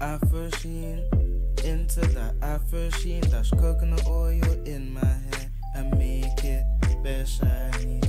Afro sheen, into that Afro sheen. Dash coconut oil in my hair and make it bare shiny.